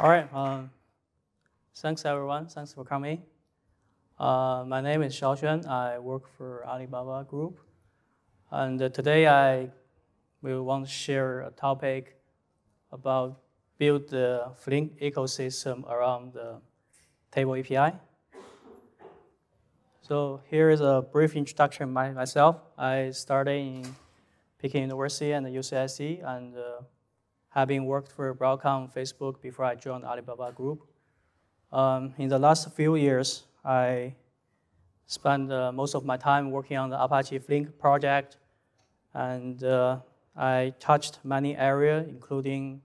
All right. Um, thanks, everyone. Thanks for coming. Uh, my name is Shaoxuan. I work for Alibaba Group. And uh, today I will want to share a topic about build the Flink ecosystem around the table API. So here is a brief introduction by myself. I started in Peking University and the UCSC and uh, having worked for Broadcom Facebook before I joined Alibaba Group. Um, in the last few years, I spent uh, most of my time working on the Apache Flink project, and uh, I touched many areas, including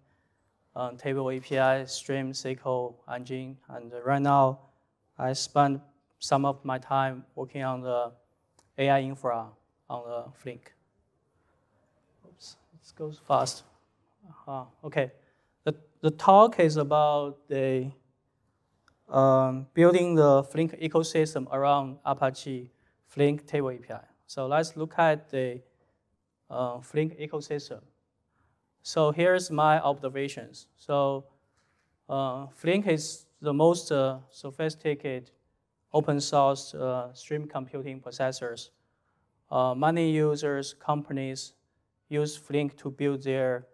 um, table API, stream, SQL, engine, and right now, I spend some of my time working on the AI infra on the Flink. Oops, it goes fast. Uh, okay, the, the talk is about the um, building the Flink ecosystem around Apache Flink Table API. So let's look at the uh, Flink ecosystem. So here's my observations. So uh, Flink is the most uh, sophisticated open source uh, stream computing processors. Uh, many users, companies use Flink to build their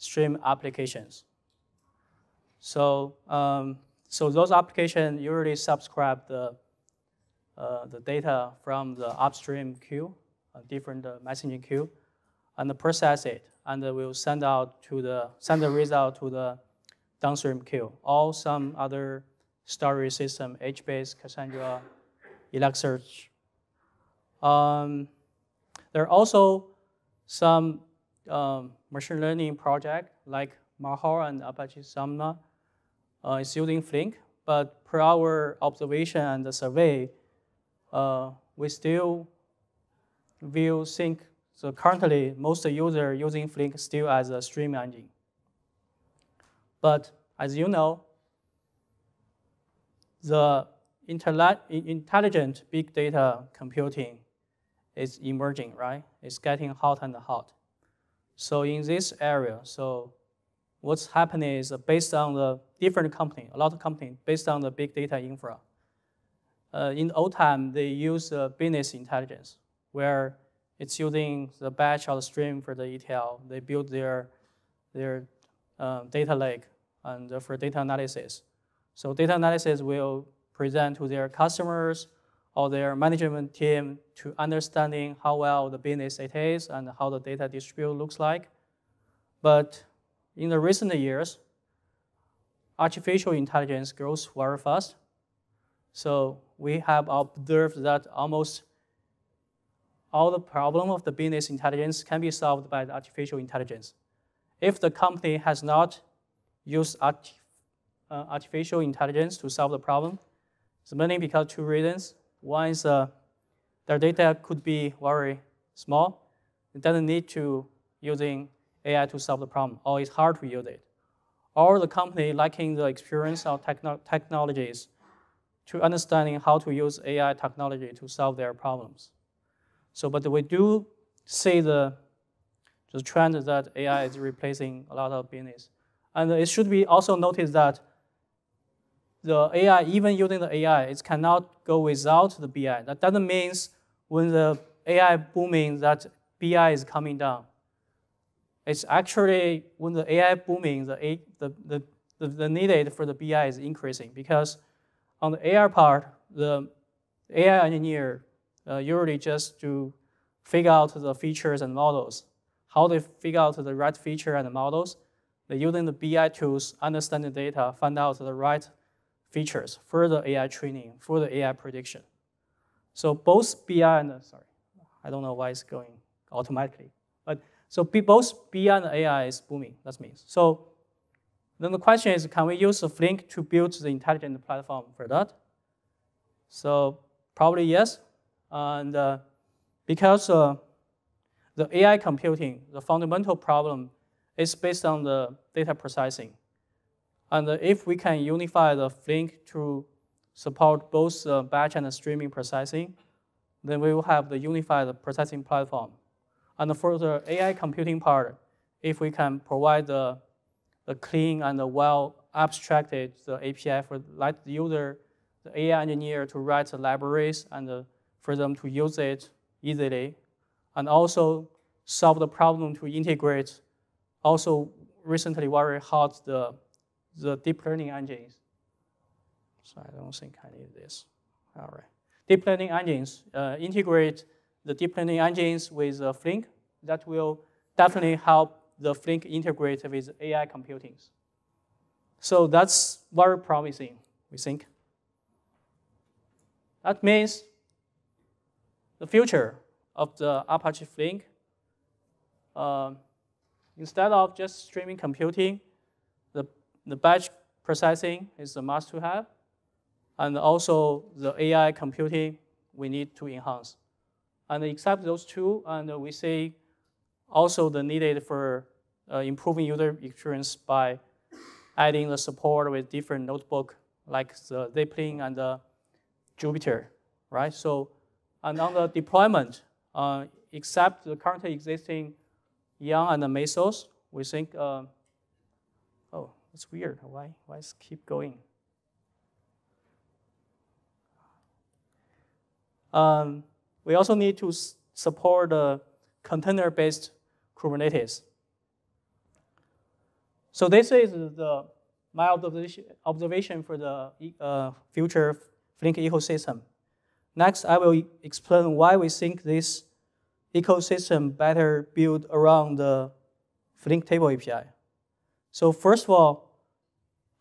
stream applications. So, um, so those applications usually subscribe the, uh, the data from the upstream queue, a different uh, messaging queue, and process it, and will send out to the send the result to the downstream queue, or some other storage system, HBase, Cassandra, Elasticsearch. Um, there are also some um, machine learning project like Mahout and Apache SAMOA uh, is using Flink, but per our observation and the survey, uh, we still view Flink. So currently, most users using Flink still as a stream engine. But as you know, the intelligent big data computing is emerging, right? It's getting hot and hot. So in this area, so what's happening is based on the different company, a lot of companies based on the big data infra. Uh, in old time, they use uh, business intelligence, where it's using the batch or the stream for the ETL. They build their, their uh, data lake and for data analysis. So data analysis will present to their customers or their management team to understanding how well the business it is and how the data distribute looks like. But in the recent years, artificial intelligence grows very fast. So we have observed that almost all the problem of the business intelligence can be solved by the artificial intelligence. If the company has not used art, uh, artificial intelligence to solve the problem, it's mainly because two reasons. One is uh, their data could be very small. It doesn't need to using AI to solve the problem, or it's hard to use it. Or the company lacking the experience of techno technologies to understanding how to use AI technology to solve their problems. So, but we do see the, the trend that AI is replacing a lot of business. And it should be also noticed that the AI, even using the AI, it cannot go without the BI. That doesn't mean when the AI booming that BI is coming down. It's actually when the AI booming, the, the, the, the, needed for the BI is increasing because on the AI part, the AI engineer uh, usually just to figure out the features and models. How they figure out the right feature and the models, they using the BI tools, understand the data, find out the right features for the AI training, for the AI prediction. So both BI and, sorry, I don't know why it's going automatically. But so both BI and AI is booming, that means. So then the question is, can we use Flink to build the intelligent platform for that? So probably yes. And uh, because uh, the AI computing, the fundamental problem is based on the data processing. And if we can unify the Flink to support both the batch and streaming processing, then we will have the unified processing platform. And for the AI computing part, if we can provide the, the clean and the well abstracted the API for let the user, the AI engineer to write the libraries and uh, for them to use it easily, and also solve the problem to integrate also recently very hot the, the deep learning engines. So I don't think I need this. All right. Deep learning engines uh, integrate the deep learning engines with uh, Flink. That will definitely help the Flink integrate with AI computing. So that's very promising, we think. That means the future of the Apache Flink, uh, instead of just streaming computing, the, batch processing is a must to have, and also the AI computing we need to enhance. And except those two, and we see also the needed for uh, improving user experience by adding the support with different notebook like the Zeppelin and the Jupyter, right? So, and on the deployment, uh, except the currently existing Yarn and the Mesos, we think, uh, that's weird. Why, why is keep going? Um, we also need to support the container-based Kubernetes. So this is the my observation for the uh, future Flink ecosystem. Next, I will explain why we think this ecosystem better built around the Flink table API. So first of all,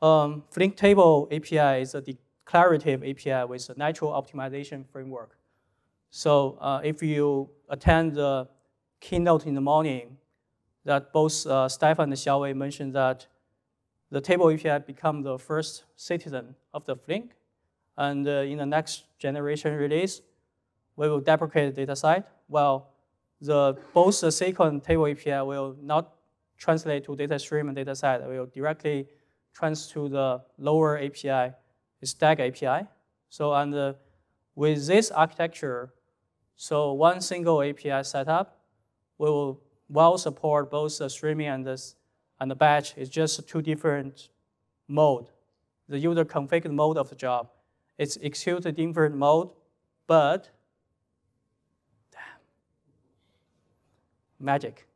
um, Flink table API is a declarative API with a natural optimization framework. So uh, if you attend the keynote in the morning, that both uh, Stephan and Xiaowei mentioned that the table API become the first citizen of the Flink. And uh, in the next generation release, we will deprecate the DataSet. Well, the, both the SQL and table API will not translate to data stream and DataSet. It will directly trans to the lower API, the stack API. So and uh, with this architecture, so one single API setup, we will well support both the streaming and the, and the batch. It's just two different mode. The user configured mode of the job. It's executed different mode, but damn, magic.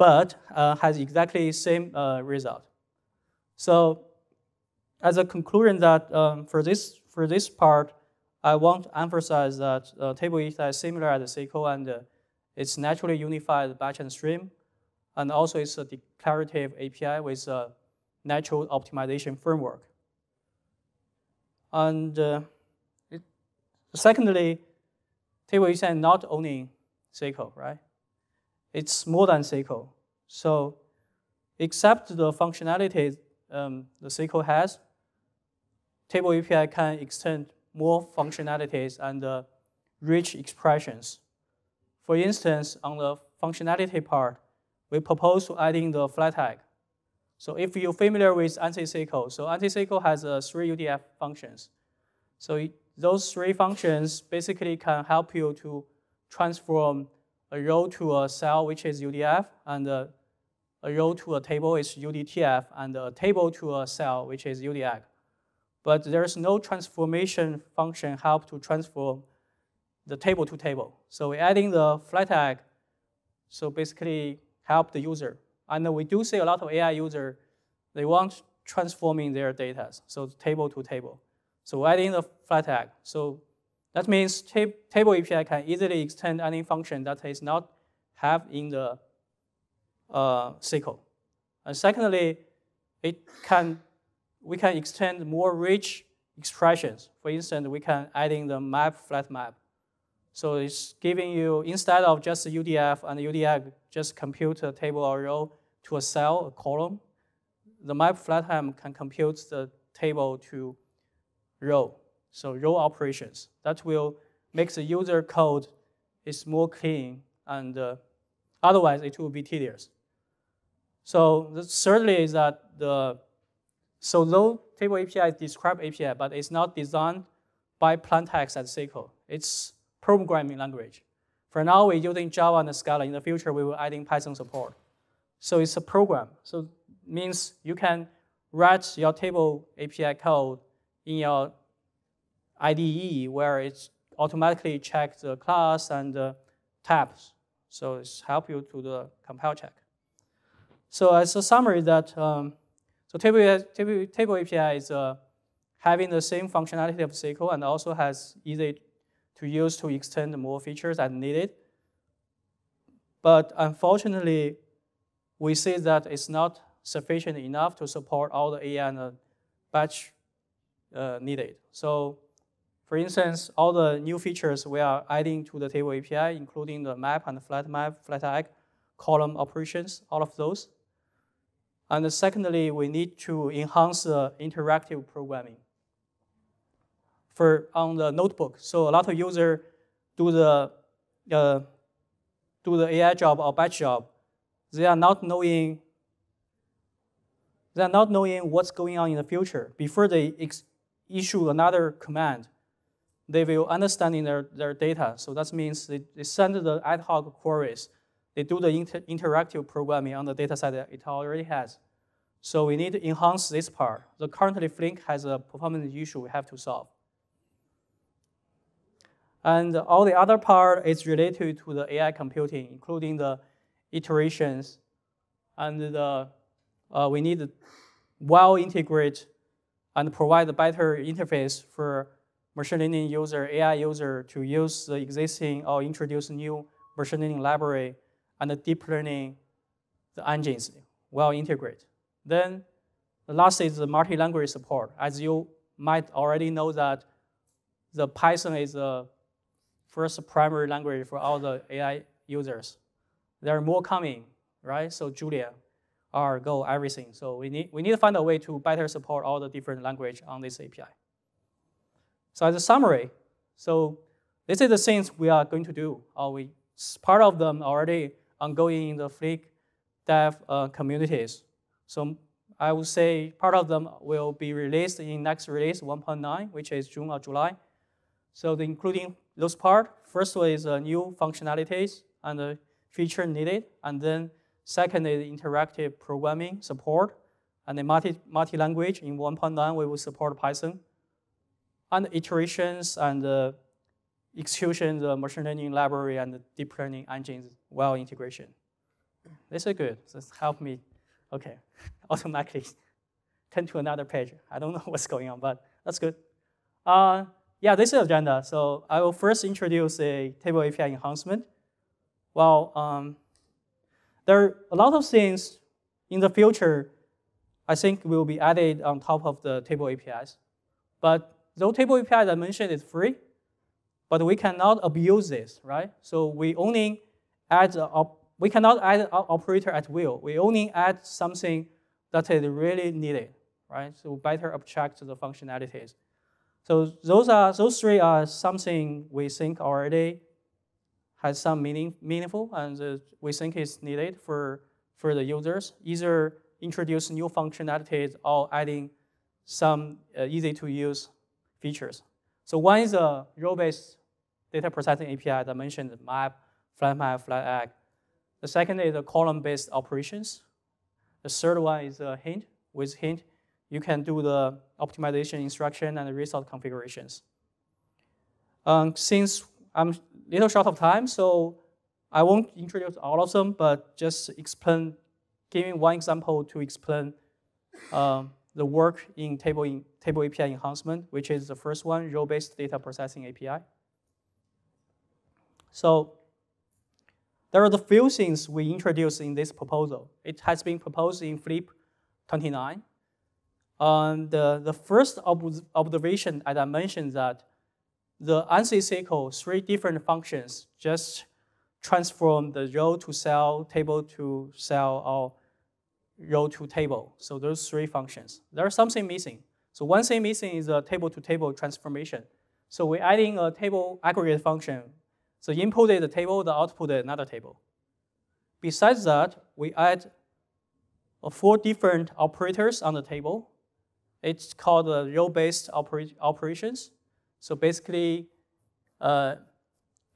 But uh, has exactly the same uh, result. So as a conclusion that um, for this for this part, I want to emphasize that uh, table is similar to SQL and uh, it's naturally unified batch and stream. And also it's a declarative API with a natural optimization framework. And uh, it, secondly, table is not only SQL, right? It's more than SQL. So except the functionality um, the SQL has, table API can extend more functionalities and uh, rich expressions. For instance, on the functionality part, we propose to adding the flat tag. So if you're familiar with ANSI SQL, so ANSI SQL has uh, three UDF functions. So those three functions basically can help you to transform a row to a cell, which is UDF, and a, a row to a table is UDTF, and a table to a cell, which is UDAF but there's no transformation function help to transform the table to table. So we're adding the flag tag, so basically help the user. And we do see a lot of AI user, they want transforming their data, so table to table. So we're adding the flag tag. So that means table API can easily extend any function that is not have in the uh, SQL. And secondly, it can we can extend more rich expressions. For instance, we can add in the map flat map. So it's giving you, instead of just UDF and UDF, just compute a table or row to a cell, a column, the map flat map can compute the table to row. So row operations. That will make the user code is more clean and uh, otherwise it will be tedious. So the thirdly is that the so though table API is described API, but it's not designed by plain text as SQL. It's programming language. For now, we're using Java and Scala. In the future, we will add in Python support. So it's a program. So means you can write your table API code in your IDE where it automatically checks the class and the tabs. So it's help you to the compile check. So as a summary that, um, so table, table, table API is uh, having the same functionality of SQL and also has easy to use to extend more features as needed. But unfortunately, we see that it's not sufficient enough to support all the AI and the batch uh, needed. So for instance, all the new features we are adding to the table API, including the map and the flat map, flat arc, column operations, all of those. And secondly, we need to enhance the interactive programming for on the notebook. So a lot of users do the uh, do the AI job or batch job. They are not knowing they are not knowing what's going on in the future. Before they issue another command, they will understand in their, their data. So that means they, they send the ad hoc queries. They do the inter interactive programming on the data set that it already has. So we need to enhance this part. The currently Flink has a performance issue we have to solve. And all the other part is related to the AI computing, including the iterations and the, uh, we need to well integrate and provide a better interface for machine learning user, AI user to use the existing or introduce new machine learning library and the deep learning the engines well integrate. Then the last is the multi-language support. As you might already know that the Python is the first primary language for all the AI users. There are more coming, right? So Julia, R, Go, everything. So we need, we need to find a way to better support all the different language on this API. So as a summary, so this is the things we are going to do. Or we, part of them already ongoing in the Flink dev uh, communities. So I would say part of them will be released in next release 1.9, which is June or July. So the including those part, first one is uh, new functionalities and the feature needed, and then second is interactive programming support, and the multi, multi-language in 1.9 we will support Python, and iterations and uh, execution, the machine learning library and the deep learning engines well integration. This is good, this help me, okay, automatically turn to another page. I don't know what's going on, but that's good. Uh, yeah, this is agenda. So I will first introduce a table API enhancement. Well, um, there are a lot of things in the future I think will be added on top of the table APIs. But though table API I mentioned is free, but we cannot abuse this, right? So we only add, a, we cannot add an operator at will. We only add something that is really needed, right? So better abstract the functionalities. So those are those three are something we think already has some meaning meaningful and we think is needed for for the users. Either introduce new functionalities or adding some uh, easy to use features. So one is a row-based data processing API that mentioned map, flat map, flat arc. The second is the column-based operations. The third one is a hint. With hint, you can do the optimization instruction and the resource configurations. Um, since I'm little short of time, so I won't introduce all of them, but just explain, giving one example to explain um, the work in table, in table API enhancement, which is the first one, row-based data processing API. So there are the few things we introduced in this proposal. It has been proposed in Flip 29, um, the, the first ob observation, as I mentioned, that the ANSI SQL, three different functions, just transform the row to cell, table to cell, or row to table. So those three functions. There's something missing. So one thing missing is a table to table transformation. So we're adding a table aggregate function. So input is a table, the output is another table. Besides that, we add four different operators on the table it's called the row-based opera operations. So basically, uh,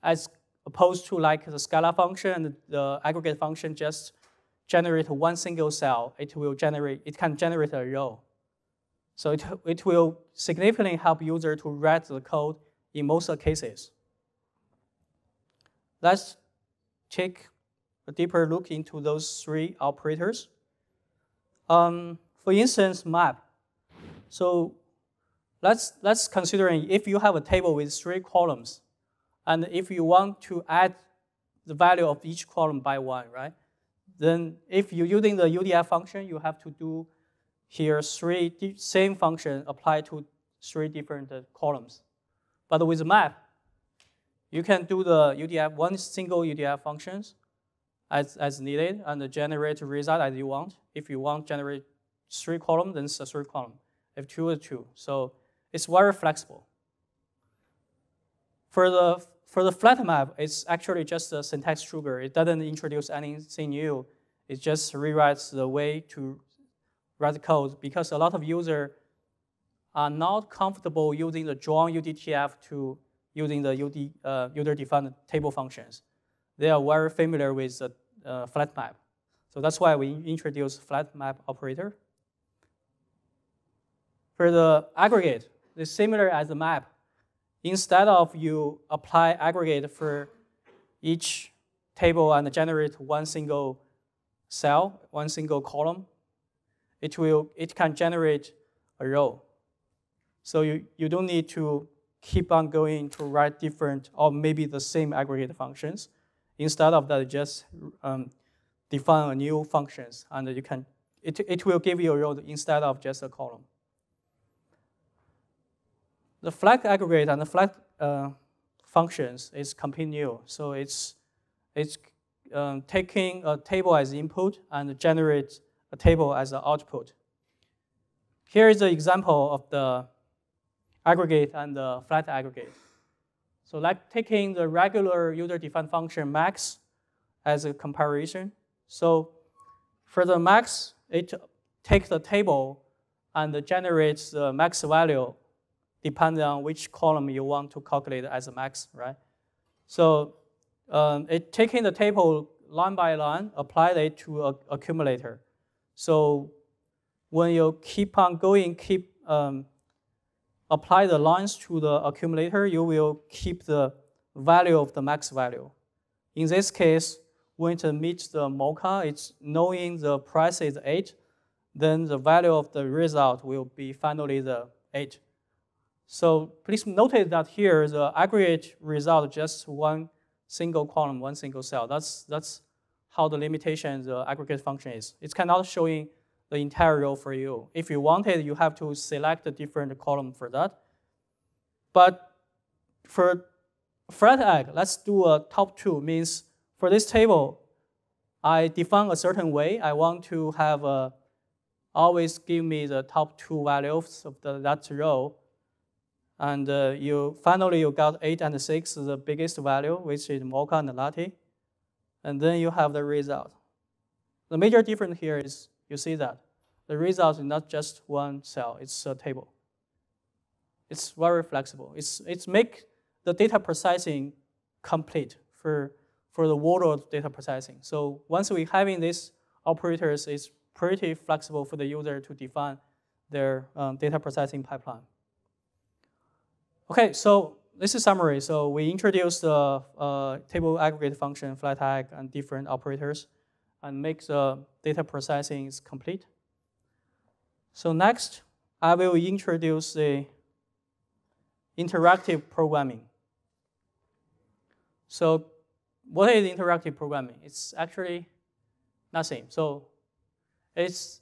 as opposed to like the scalar function and the aggregate function just generate one single cell, it will generate, it can generate a row. So it, it will significantly help user to write the code in most of cases. Let's take a deeper look into those three operators. Um, for instance, map. So let's, let's consider if you have a table with three columns, and if you want to add the value of each column by one, right? Then if you're using the UDF function, you have to do here three same function apply to three different uh, columns. But with map, you can do the UDF, one single UDF functions as, as needed and generate result as you want. If you want generate three column, then it's a three column. If two is two. So it's very flexible. For the for the flat map, it's actually just a syntax sugar. It doesn't introduce anything new. It just rewrites the way to write code because a lot of users are not comfortable using the join UDTF to using the UD, uh, user-defined table functions. They are very familiar with the uh, flat map. So that's why we introduce flat map operator. For the aggregate, it's similar as the map. Instead of you apply aggregate for each table and generate one single cell, one single column, it, will, it can generate a row. So you, you don't need to keep on going to write different or maybe the same aggregate functions. Instead of that, just um, define a new functions and you can, it, it will give you a row instead of just a column. The flag aggregate and the flag uh, functions is completely new. So it's, it's um, taking a table as input and generate a table as an output. Here is an example of the aggregate and the flat aggregate. So like taking the regular user-defined function max as a comparison. So for the max, it takes the table and generates the max value depending on which column you want to calculate as a max, right? So um, it taking the table line by line, apply it to a accumulator. So when you keep on going, keep um, apply the lines to the accumulator, you will keep the value of the max value. In this case, when it meets the Mocha, it's knowing the price is 8, then the value of the result will be finally the 8. So please notice that here the aggregate result just one single column, one single cell. That's, that's how the limitation the aggregate function is. It's cannot showing the entire row for you. If you wanted, you have to select a different column for that. But for flat egg, let's do a top two, means for this table, I define a certain way. I want to have a, always give me the top two values of the, that row. And uh, you finally you got eight and six, the biggest value, which is Mocha and Latte. And then you have the result. The major difference here is you see that the result is not just one cell, it's a table. It's very flexible. It's, it's make the data processing complete for, for the world data processing. So once we having these operators, it's pretty flexible for the user to define their um, data processing pipeline. Okay, so this is summary. So we introduced the uh, table aggregate function, flat tag, and different operators, and make the data processing is complete. So next, I will introduce the interactive programming. So what is interactive programming? It's actually nothing. So it's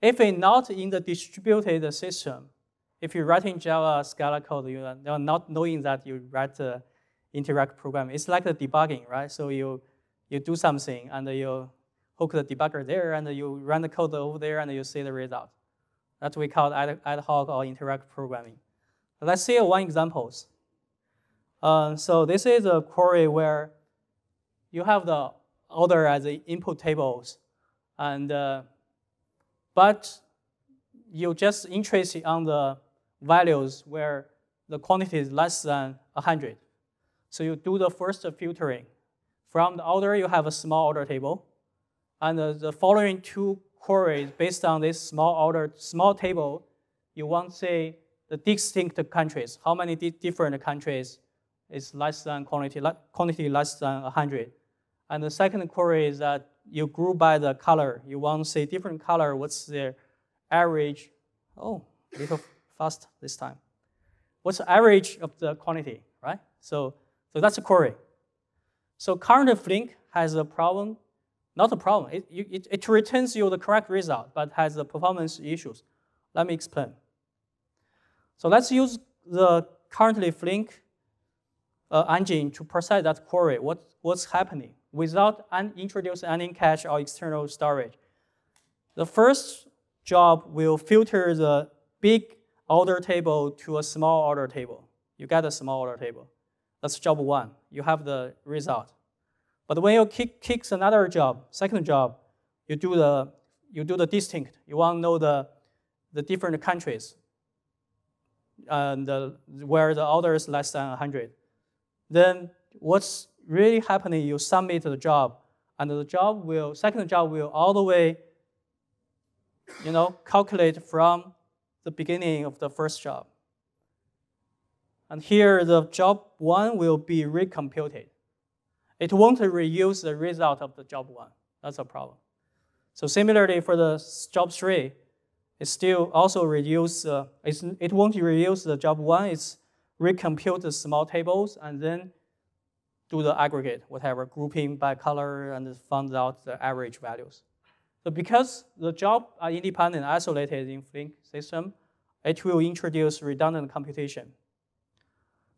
if it's not in the distributed system, if you're writing Java Scala code, you are not knowing that you write the interact program. It's like the debugging, right? So you, you do something and you hook the debugger there and you run the code over there and you see the result. That's what we call ad, hoc or interact programming. Let's see one examples. Uh, so this is a query where you have the order as the input tables, and uh, but you just interested on the values where the quantity is less than 100. So you do the first filtering. From the order, you have a small order table. And the following two queries based on this small order, small table, you want say the distinct countries, how many di different countries is less than quantity, quantity less than 100. And the second query is that you group by the color. You want say different color, what's their average? Oh, little fast this time. What's the average of the quantity, right? So, so that's a query. So current Flink has a problem, not a problem. It, it, it returns you the correct result, but has the performance issues. Let me explain. So let's use the currently Flink uh, engine to process that query, what, what's happening, without an introduce any cache or external storage. The first job will filter the big order table to a small order table. You get a small order table. That's job one. You have the result. But when you kick, kicks another job, second job, you do the you do the distinct. You want to know the the different countries and the, where the order is less than 100. Then what's really happening? You submit the job, and the job will second job will all the way, you know, calculate from the beginning of the first job. And here the job one will be recomputed. It won't reuse the result of the job one. That's a problem. So similarly for the job three, it still also reduce, uh, it won't reuse the job one, it's recompute the small tables and then do the aggregate, whatever, grouping by color and find out the average values. So because the job are independent and isolated in Flink system, it will introduce redundant computation.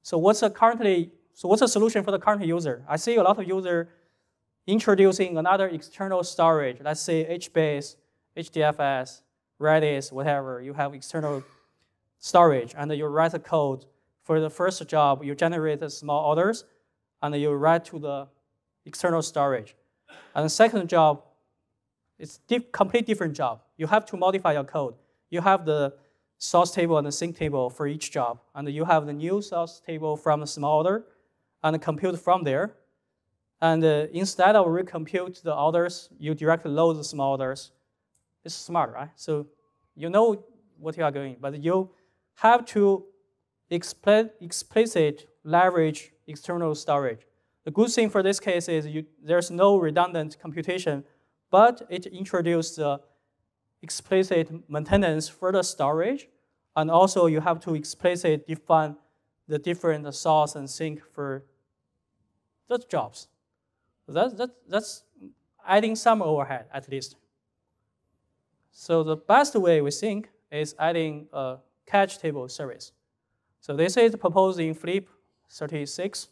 So what's a currently, so what's the solution for the current user? I see a lot of user introducing another external storage, let's say HBase, HDFS, Redis, whatever. You have external storage, and you write the code for the first job. You generate the small orders, and you write to the external storage. And the second job, it's diff complete different job. You have to modify your code. You have the source table and the sink table for each job, and you have the new source table from the small order, and compute from there. And uh, instead of recompute the orders, you directly load the small orders. It's smart, right? So you know what you are doing, but you have to explicit leverage external storage. The good thing for this case is you, there's no redundant computation, but it introduced the explicit maintenance for the storage, and also you have to explicitly define the different source and sink for the jobs. That, that, that's adding some overhead at least. So the best way we think is adding a cache table service. So this is proposed in Flip 36.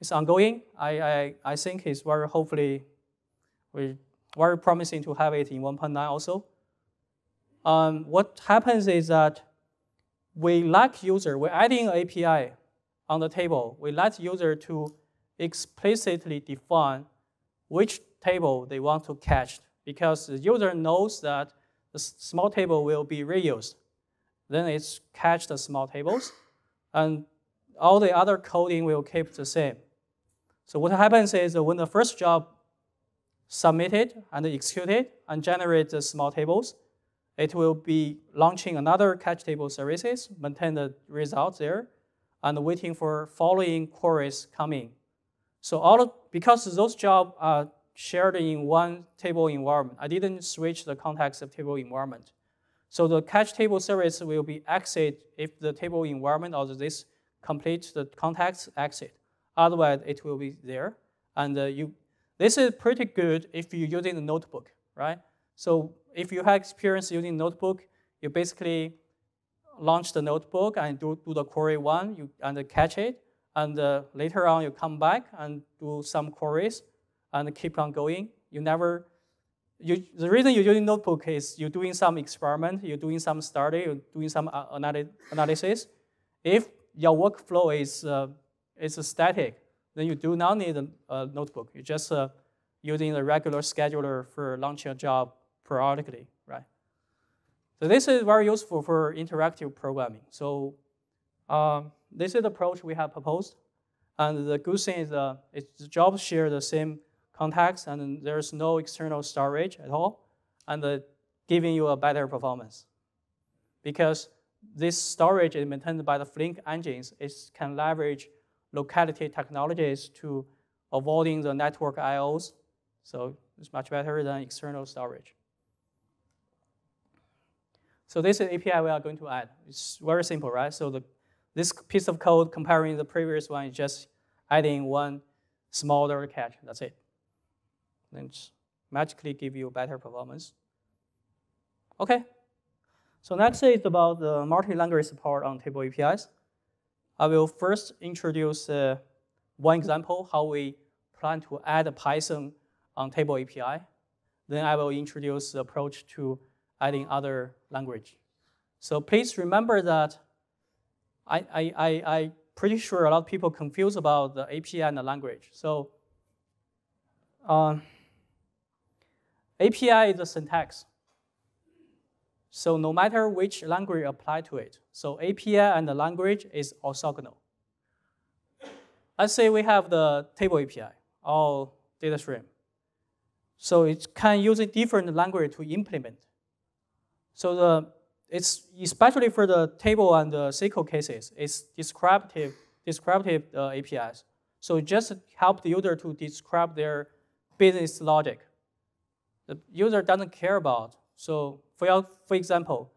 It's ongoing. I, I, I think it's very hopefully we very promising to have it in 1.9 also. Um, what happens is that we like user, we're adding an API on the table. We let user to explicitly define which table they want to cache because the user knows that the small table will be reused. Then it's cache the small tables, and all the other coding will keep the same. So what happens is that when the first job submitted and executed and generate the small tables, it will be launching another cache table services, maintain the results there, and waiting for following queries coming. So all of, because those jobs are shared in one table environment. I didn't switch the context of table environment. So the cache table service will be exit if the table environment or this complete the context exit. Otherwise, it will be there. And uh, you, this is pretty good if you're using the notebook, right? So if you have experience using notebook, you basically launch the notebook and do, do the query one you, and cache it. And uh, later on, you come back and do some queries and keep on going. You never, you, the reason you're using notebook is you're doing some experiment, you're doing some study, you're doing some uh, analysis. If your workflow is, uh, is static, then you do not need a, notebook. You're just uh, using the regular scheduler for launching a job periodically, right? So this is very useful for interactive programming. So um, this is the approach we have proposed. And the good thing is uh, the jobs share the same context and there's no external storage at all, and uh, giving you a better performance. Because this storage is maintained by the Flink engines. It can leverage locality technologies to avoiding the network IOs. So it's much better than external storage. So this is API we are going to add. It's very simple, right? So the, this piece of code comparing the previous one is just adding one smaller cache. That's it. Then magically give you better performance. Okay. So next is about the multi-language support on table APIs. I will first introduce uh, one example, how we plan to add Python on table API. Then I will introduce the approach to adding other language. So please remember that I, I, I, I pretty sure a lot of people confuse about the API and the language. So uh, API is a syntax. So no matter which language apply to it, so API and the language is orthogonal. Let's say we have the table API, or data stream. So it can use a different language to implement. So the it's especially for the table and the SQL cases, it's descriptive, descriptive uh, APIs. So just help the user to describe their business logic. The user doesn't care about. So for, for example,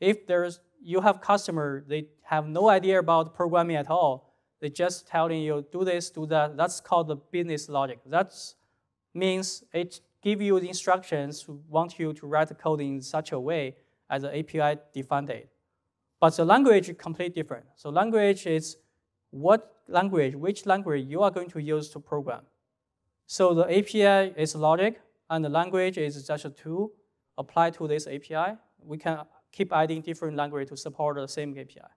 if there's you have customer, they have no idea about programming at all. They just telling you do this, do that. That's called the business logic. That means it give you the instructions want you to write the code in such a way as the API defined it. But the language is completely different. So language is what language, which language you are going to use to program. So the API is logic, and the language is just a tool apply to this API, we can keep adding different language to support the same API.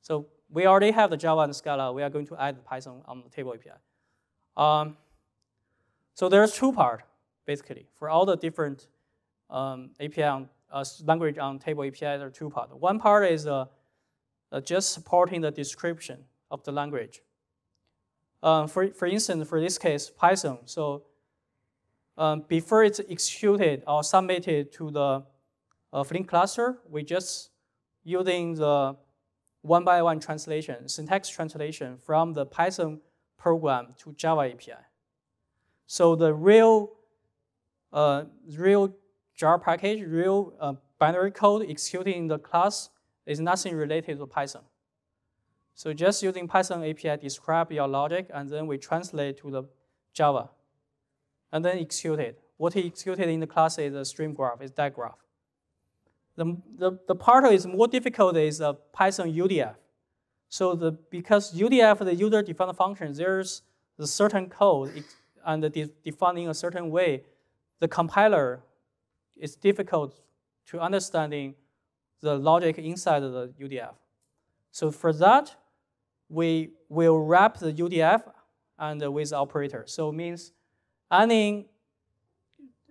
So we already have the Java and Scala. We are going to add Python on the table API. Um, so there's two part basically for all the different um, API on, uh, language on table API. There are two part. One part is uh, uh, just supporting the description of the language. Um, for, for instance, for this case, Python. So um, before it's executed or submitted to the uh, Flink cluster, we just using the one by one translation, syntax translation from the Python program to Java API. So the real, uh, real jar package, real uh, binary code executing the class is nothing related to Python. So just using Python API describe your logic, and then we translate to the Java and then execute it. What he executed in the class is a stream graph, is that graph. The, the, the part that is more difficult is a Python UDF. So the, because UDF, the user-defined function, there's the certain code and de defined in a certain way. The compiler is difficult to understanding the logic inside the UDF. So for that, we will wrap the UDF and with operator. So it means any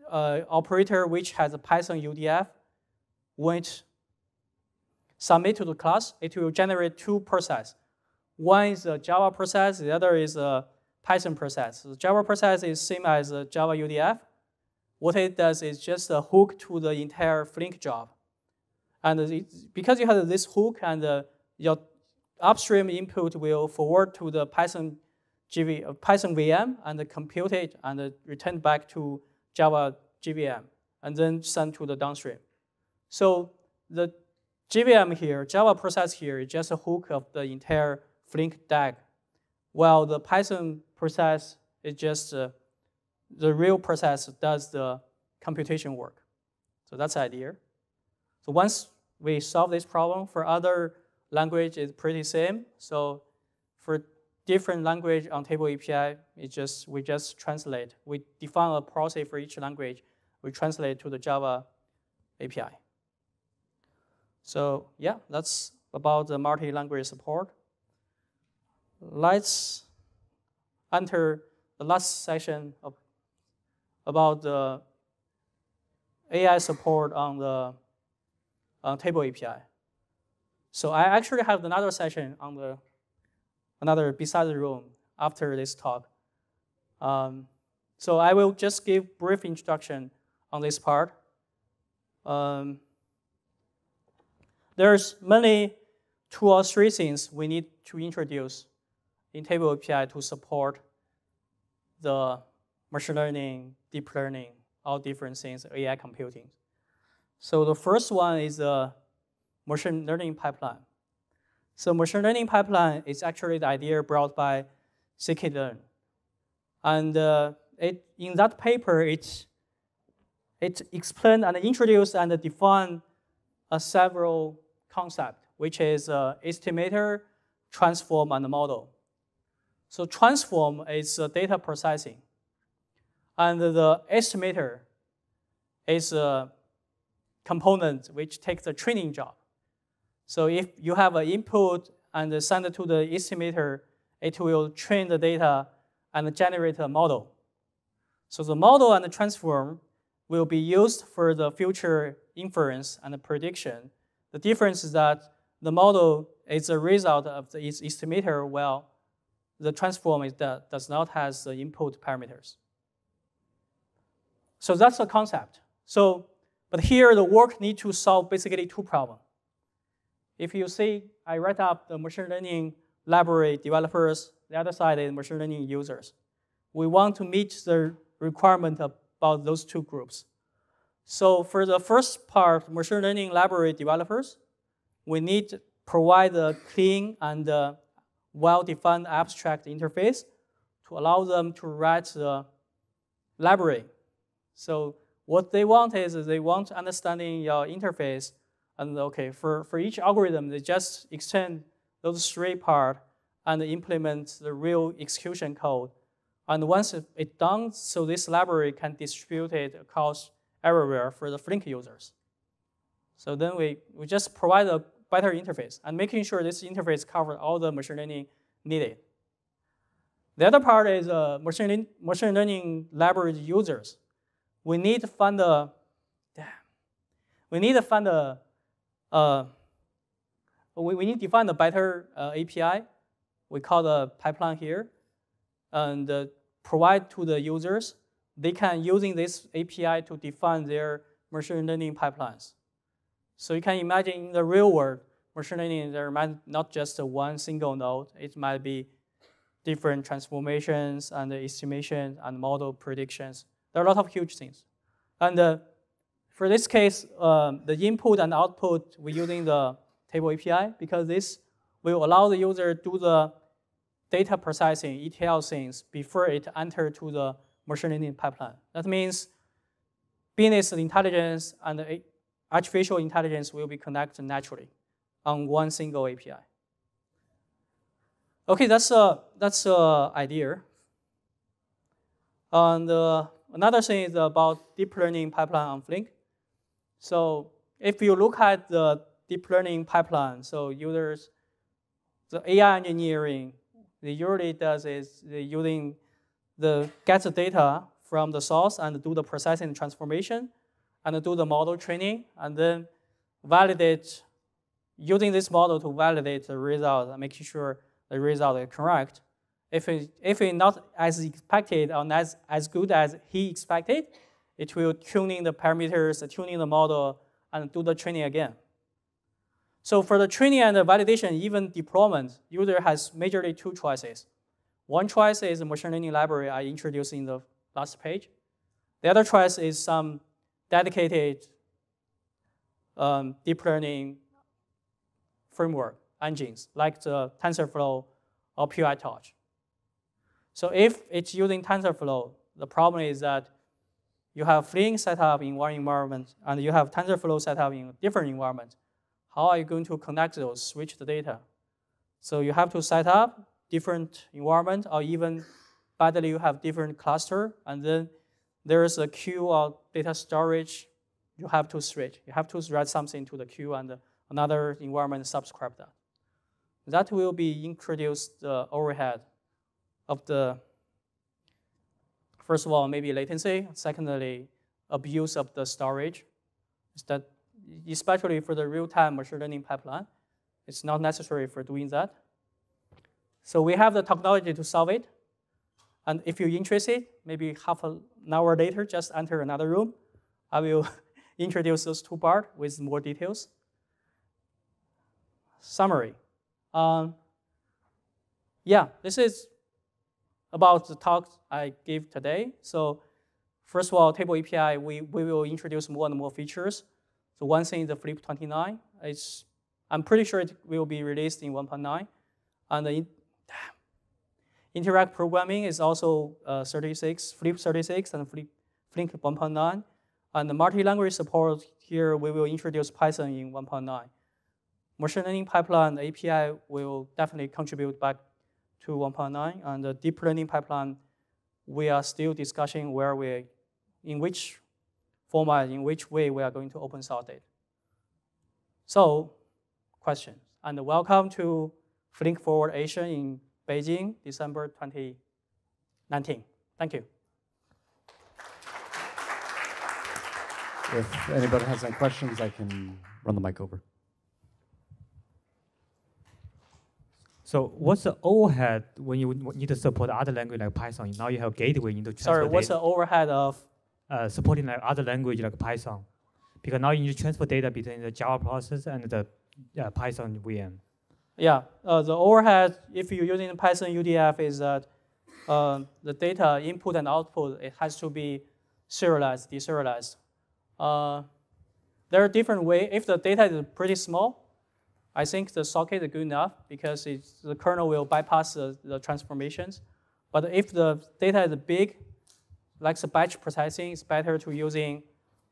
uh, operator which has a Python UDF, when it submit to the class, it will generate two process. One is a Java process, the other is a Python process. The Java process is same as a Java UDF. What it does is just a hook to the entire Flink job. And it, because you have this hook and uh, your upstream input will forward to the Python GV, Python VM and compute it and return back to Java JVM and then send to the downstream. So the JVM here, Java process here is just a hook of the entire Flink DAG, while the Python process is just uh, the real process does the computation work. So that's the idea. So once we solve this problem, for other language, it's pretty same. So for different language on table API, it just, we just translate. We define a process for each language. We translate to the Java API. So yeah, that's about the multi-language support. Let's enter the last section of, about the AI support on the uh, table API. So I actually have another session on the another beside the room after this talk. Um, So I will just give brief introduction on this part. Um, there's many two or three things we need to introduce in Table API to support the machine learning, deep learning, all different things, AI computing. So the first one is the machine learning pipeline. So machine learning pipeline is actually the idea brought by scikit-learn. And uh, it, in that paper, it, it explained and introduced and defined a several concept, which is uh, estimator, transform, and model. So transform is uh, data processing. And the estimator is a component which takes the training job. So if you have an input and send it to the estimator, it will train the data and generate a model. So the model and the transform will be used for the future inference and the prediction. The difference is that the model is a result of the estimator, while the transform is that does not have the input parameters. So that's the concept. So, but here the work need to solve basically two problems. If you see, I write up the machine learning library developers, the other side is machine learning users. We want to meet the requirement about those two groups. So for the first part, machine learning library developers, we need to provide a clean and uh, well-defined abstract interface to allow them to write the library. So what they want is they want understanding your interface and okay, for, for each algorithm, they just extend those three parts and implement the real execution code. And once it's done, so this library can distribute it across everywhere for the Flink users. So then we, we just provide a better interface and making sure this interface covers all the machine learning needed. The other part is uh, machine, machine learning library users. We need to find a, we need to find a uh, we, we need to define a better uh, API. We call the pipeline here, and uh, provide to the users. They can using this API to define their machine learning pipelines. So you can imagine in the real world, machine learning, there might not just one single node. It might be different transformations and estimation and model predictions. There are a lot of huge things. And uh, for this case, um, the input and output, we're using the table API because this will allow the user to do the data processing, ETL things, before it enter to the machine learning pipeline. That means business intelligence and artificial intelligence will be connected naturally on one single API. Okay, that's a that's a idea. And uh, another thing is about deep learning pipeline on Flink. So if you look at the deep learning pipeline, so users, the AI engineering, they usually does is they using the get the data from the source and do the processing transformation and do the model training and then validate using this model to validate the result and making sure the result is correct. If it, if it's not as expected or not as, as good as he expected, it will tuning the parameters, tuning the model, and do the training again. So for the training and the validation, even deployment, user has majorly two choices. One choice is the machine learning library I introduced in the last page. The other choice is some dedicated um, deep learning framework engines like the TensorFlow or PyTorch. So if it's using TensorFlow, the problem is that you have Flink set up in one environment, and you have TensorFlow set up in a different environment. How are you going to connect those, switch the data? So you have to set up different environment, or even badly you have different cluster, and then there is a queue of data storage. You have to switch. You have to write something to the queue, and another environment subscribe that. That will be introduced the overhead of the First of all, maybe latency. Secondly, abuse of the storage. Is that especially for the real-time machine learning pipeline, it's not necessary for doing that. So we have the technology to solve it. And if you're interested, maybe half an hour later, just enter another room. I will introduce those two parts with more details. Summary. Um, yeah, this is about the talk I gave today. So first of all, Table API, we, we will introduce more and more features. So one thing is the Flip 29. It's, I'm pretty sure it will be released in 1.9. And the Interact programming is also uh, 36, Flip 36 and Flip, Flink 1.9. And the multi-language support here, we will introduce Python in 1.9. Machine learning pipeline API will definitely contribute back to 1.9. And the deep learning pipeline, we are still discussing where we, in which format, in which way we are going to open source it. So, questions. And welcome to Flink Forward Asia in Beijing, December 2019. Thank you. If anybody has any questions, I can run the mic over. So what's the overhead when you need to support other language like Python? Now you have gateway, you need to transfer Sorry, what's data. the overhead of? uh, supporting like other language like Python? Because now you need to transfer data between the Java process and the uh, Python VM. Yeah, uh, the overhead, if you're using Python UDF, is that uh, the data input and output, it has to be serialized, deserialized. Uh, there are different ways. If the data is pretty small, I think the socket is good enough because the kernel will bypass the, the transformations. But if the data is big, like the batch processing, it's better to using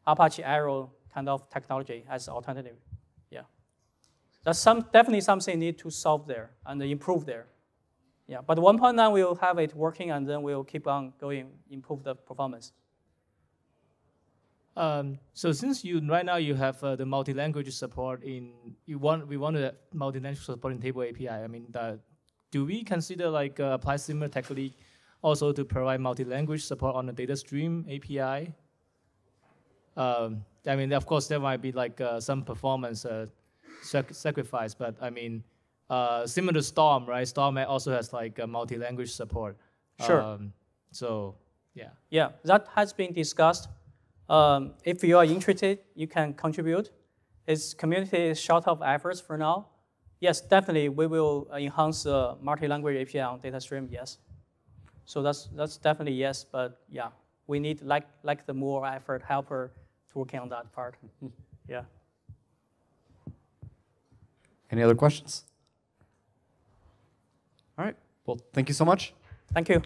Apache Arrow kind of technology as alternative. Yeah. That's some, definitely something need to solve there and improve there. Yeah, but 1.9 we'll have it working and then we'll keep on going, improve the performance. Um, so since you right now you have uh, the multi-language support in you want we want the multi-language support in Table API. I mean, do we consider like uh, apply similar technique also to provide multi-language support on the data stream API? Um, I mean, of course, there might be like uh, some performance uh, sac sacrifice, but I mean, uh, similar to Storm, right? Storm also has like a multi-language support. Sure. Um, so yeah. Yeah, that has been discussed. Um, if you are interested, you can contribute. Its community is short of efforts for now. Yes, definitely, we will enhance the multi-language API on data stream, yes. So that's, that's definitely yes, but yeah, we need like, like the more effort helper to working on that part. yeah. Any other questions? All right. Well, thank you so much. Thank you.